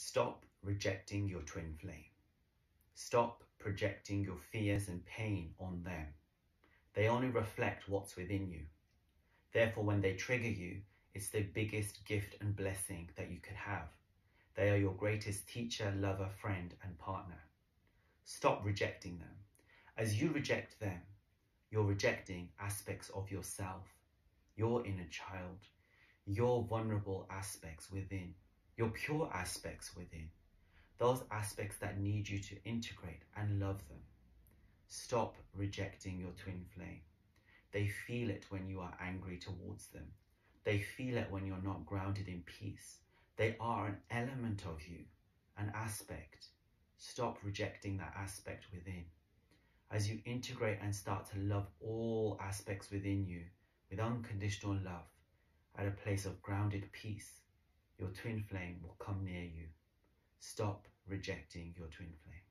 Stop rejecting your twin flame. Stop projecting your fears and pain on them. They only reflect what's within you. Therefore, when they trigger you, it's the biggest gift and blessing that you could have. They are your greatest teacher, lover, friend, and partner. Stop rejecting them. As you reject them, you're rejecting aspects of yourself, your inner child, your vulnerable aspects within, your pure aspects within, those aspects that need you to integrate and love them. Stop rejecting your twin flame. They feel it when you are angry towards them. They feel it when you're not grounded in peace. They are an element of you, an aspect. Stop rejecting that aspect within. As you integrate and start to love all aspects within you with unconditional love at a place of grounded peace, your twin flame will come near you. Stop rejecting your twin flame.